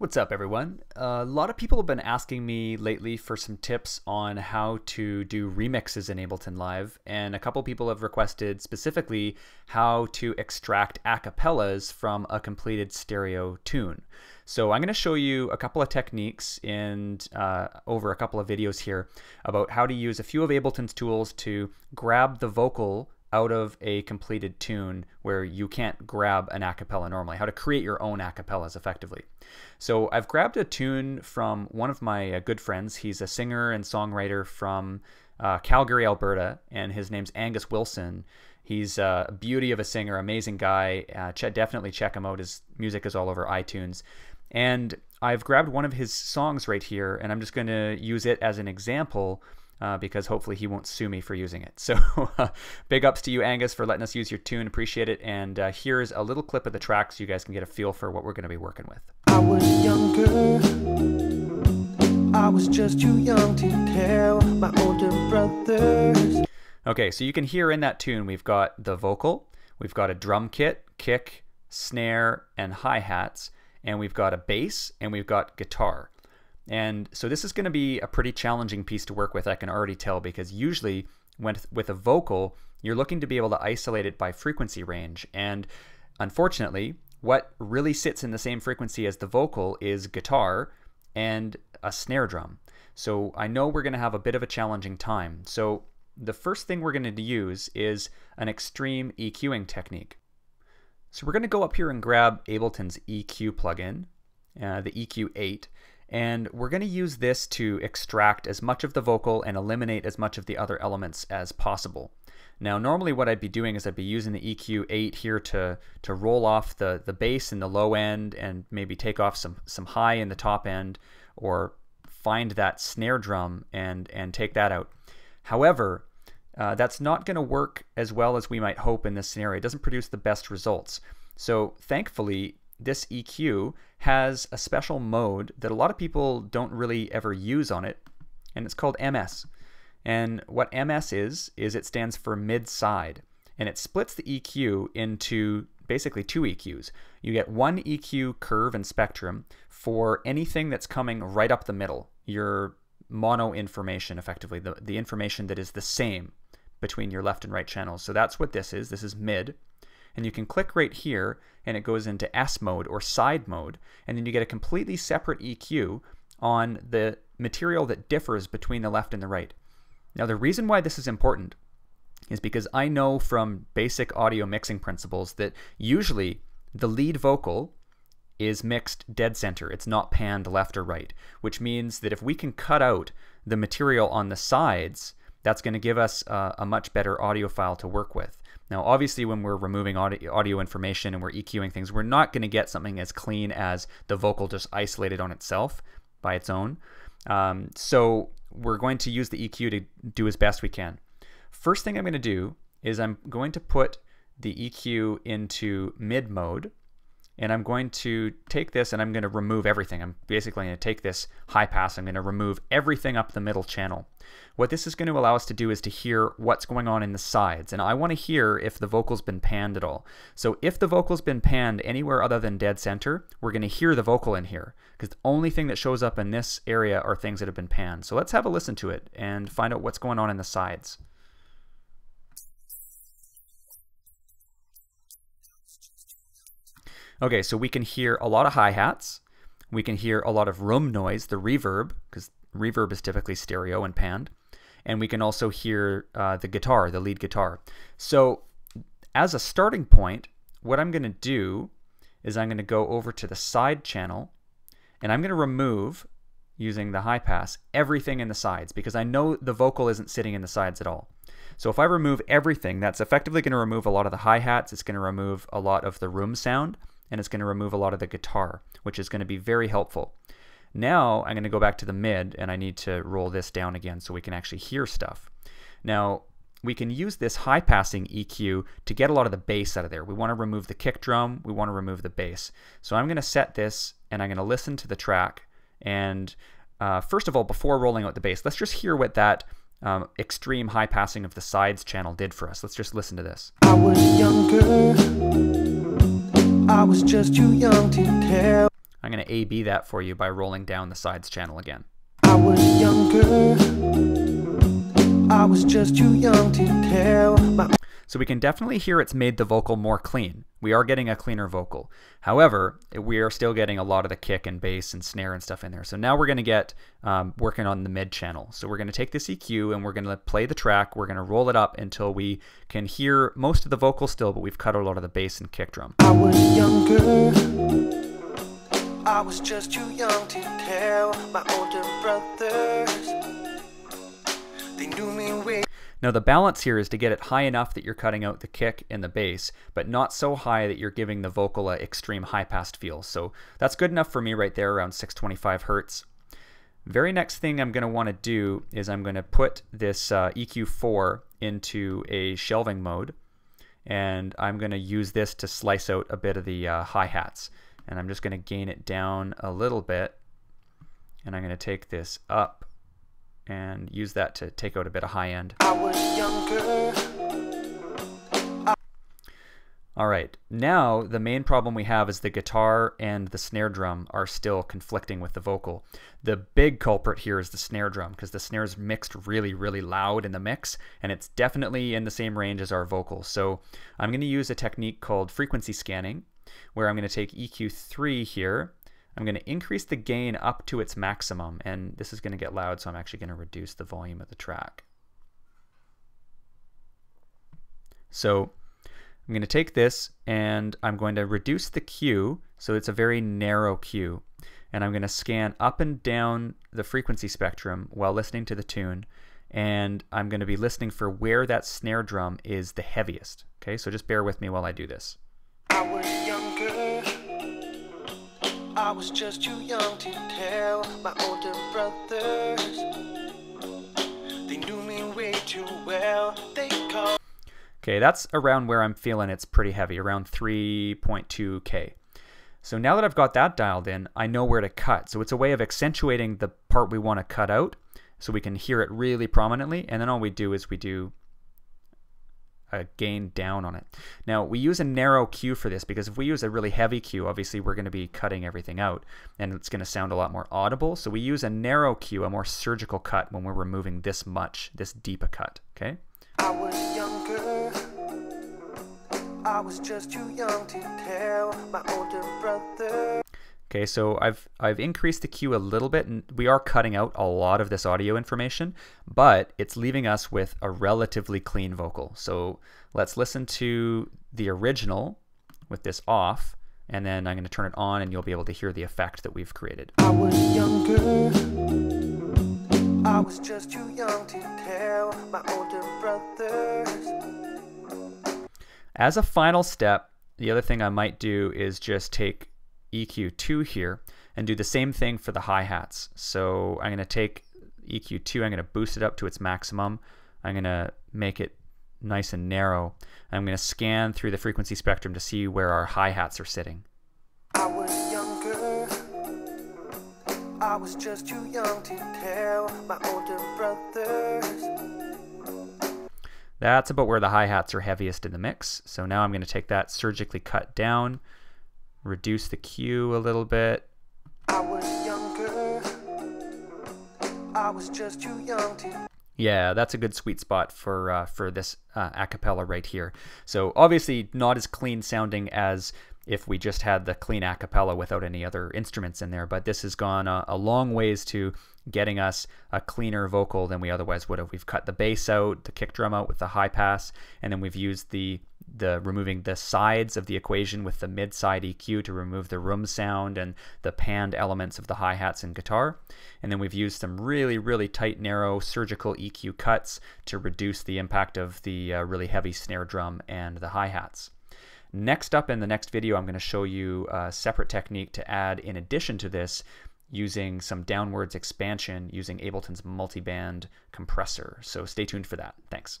What's up, everyone? A lot of people have been asking me lately for some tips on how to do remixes in Ableton Live, and a couple people have requested specifically how to extract acapellas from a completed stereo tune. So I'm going to show you a couple of techniques in uh, over a couple of videos here about how to use a few of Ableton's tools to grab the vocal out of a completed tune where you can't grab an acapella normally, how to create your own acapellas effectively. So I've grabbed a tune from one of my uh, good friends. He's a singer and songwriter from uh, Calgary, Alberta, and his name's Angus Wilson. He's uh, a beauty of a singer, amazing guy. Uh, ch definitely check him out. His music is all over iTunes. And I've grabbed one of his songs right here, and I'm just going to use it as an example uh, because hopefully he won't sue me for using it. So big ups to you, Angus, for letting us use your tune. Appreciate it. And uh, here's a little clip of the track so you guys can get a feel for what we're going to be working with. I was younger. I was just too young to tell my older brothers. Okay, so you can hear in that tune we've got the vocal, we've got a drum kit, kick, snare, and hi hats, and we've got a bass, and we've got guitar. And so this is going to be a pretty challenging piece to work with, I can already tell, because usually when, with a vocal, you're looking to be able to isolate it by frequency range. And unfortunately, what really sits in the same frequency as the vocal is guitar and a snare drum. So I know we're going to have a bit of a challenging time. So the first thing we're going to use is an extreme EQing technique. So we're going to go up here and grab Ableton's EQ plugin, uh, the EQ8, and we're going to use this to extract as much of the vocal and eliminate as much of the other elements as possible. Now normally what I'd be doing is I'd be using the EQ8 here to, to roll off the, the bass in the low end and maybe take off some, some high in the top end or find that snare drum and, and take that out. However, uh, that's not going to work as well as we might hope in this scenario. It doesn't produce the best results. So thankfully, this EQ has a special mode that a lot of people don't really ever use on it, and it's called MS. And what MS is, is it stands for mid-side, and it splits the EQ into basically two EQs. You get one EQ curve and spectrum for anything that's coming right up the middle, your mono information effectively, the, the information that is the same between your left and right channels. So that's what this is. This is mid and you can click right here and it goes into S mode or side mode and then you get a completely separate EQ on the material that differs between the left and the right. Now the reason why this is important is because I know from basic audio mixing principles that usually the lead vocal is mixed dead center. It's not panned left or right, which means that if we can cut out the material on the sides, that's going to give us uh, a much better audio file to work with. Now, obviously, when we're removing audio, audio information and we're EQing things, we're not going to get something as clean as the vocal just isolated on itself by its own. Um, so we're going to use the EQ to do as best we can. First thing I'm going to do is I'm going to put the EQ into mid mode and I'm going to take this and I'm going to remove everything. I'm basically going to take this high pass, I'm going to remove everything up the middle channel. What this is going to allow us to do is to hear what's going on in the sides, and I want to hear if the vocal's been panned at all. So if the vocal's been panned anywhere other than dead center, we're going to hear the vocal in here, because the only thing that shows up in this area are things that have been panned. So let's have a listen to it and find out what's going on in the sides. Okay, so we can hear a lot of hi-hats. We can hear a lot of room noise, the reverb, because reverb is typically stereo and panned. And we can also hear uh, the guitar, the lead guitar. So as a starting point, what I'm going to do is I'm going to go over to the side channel and I'm going to remove, using the high pass, everything in the sides because I know the vocal isn't sitting in the sides at all. So if I remove everything, that's effectively going to remove a lot of the hi-hats, it's going to remove a lot of the room sound, and it's going to remove a lot of the guitar, which is going to be very helpful. Now I'm going to go back to the mid and I need to roll this down again so we can actually hear stuff. Now we can use this high passing EQ to get a lot of the bass out of there. We want to remove the kick drum, we want to remove the bass. So I'm going to set this and I'm going to listen to the track and uh, first of all, before rolling out the bass, let's just hear what that um, extreme high passing of the sides channel did for us. Let's just listen to this. I was younger. I was just too young to tell. I'm I'm going to A-B that for you by rolling down the sides channel again. I was younger. I was just too young to tell. My So we can definitely hear it's made the vocal more clean. We are getting a cleaner vocal. However, we are still getting a lot of the kick and bass and snare and stuff in there. So now we're going to get um, working on the mid channel. So we're going to take this EQ and we're going to play the track. We're going to roll it up until we can hear most of the vocal still, but we've cut a lot of the bass and kick drum. I was younger. I was just too young to tell my older brothers. They knew me way Now the balance here is to get it high enough that you're cutting out the kick and the bass, but not so high that you're giving the vocal a extreme high passed feel. So that's good enough for me right there around 625 hertz. Very next thing I'm going to want to do is I'm going to put this uh, EQ4 into a shelving mode and I'm going to use this to slice out a bit of the uh, hi-hats and I'm just going to gain it down a little bit and I'm going to take this up and use that to take out a bit of high end. I was younger. All right, now the main problem we have is the guitar and the snare drum are still conflicting with the vocal. The big culprit here is the snare drum because the snare is mixed really, really loud in the mix, and it's definitely in the same range as our vocals. So I'm going to use a technique called frequency scanning, where I'm going to take EQ3 here. I'm going to increase the gain up to its maximum, and this is going to get loud, so I'm actually going to reduce the volume of the track. So I'm going to take this and I'm going to reduce the Q so it's a very narrow Q. And I'm going to scan up and down the frequency spectrum while listening to the tune. And I'm going to be listening for where that snare drum is the heaviest. Okay, so just bear with me while I do this. I was just too young to tell my older brothers. They knew me way too well. They called. Okay, that's around where I'm feeling it's pretty heavy, around 3.2K. So now that I've got that dialed in, I know where to cut. So it's a way of accentuating the part we want to cut out so we can hear it really prominently. And then all we do is we do a gain down on it. Now we use a narrow Q for this because if we use a really heavy Q, obviously we're going to be cutting everything out and it's going to sound a lot more audible. So we use a narrow Q, a more surgical cut when we're removing this much, this deep a cut, okay? I was younger. I was just too young to tell my older brother. Okay, so I've I've increased the Q a little bit, and we are cutting out a lot of this audio information, but it's leaving us with a relatively clean vocal. So let's listen to the original with this off, and then I'm going to turn it on, and you'll be able to hear the effect that we've created. I was younger. I was just too young to tell my older brothers. As a final step, the other thing I might do is just take EQ2 here and do the same thing for the hi-hats. So I'm going to take EQ2, I'm going to boost it up to its maximum. I'm going to make it nice and narrow. I'm going to scan through the frequency spectrum to see where our hi-hats are sitting. I was younger. I was just too young to tell my older brothers. That's about where the hi-hats are heaviest in the mix. So now I'm going to take that surgically cut down, reduce the Q a little bit. I was younger. I was just too young to. Yeah, that's a good sweet spot for uh, for this uh, acapella right here. So obviously not as clean sounding as if we just had the clean acapella without any other instruments in there, but this has gone a, a long ways to getting us a cleaner vocal than we otherwise would have. We've cut the bass out, the kick drum out with the high pass, and then we've used the the removing the sides of the equation with the mid side EQ to remove the room sound and the panned elements of the hi hats and guitar. And then we've used some really, really tight, narrow surgical EQ cuts to reduce the impact of the uh, really heavy snare drum and the hi hats. Next up in the next video, I'm going to show you a separate technique to add in addition to this using some downwards expansion using Ableton's multiband compressor. So stay tuned for that. Thanks.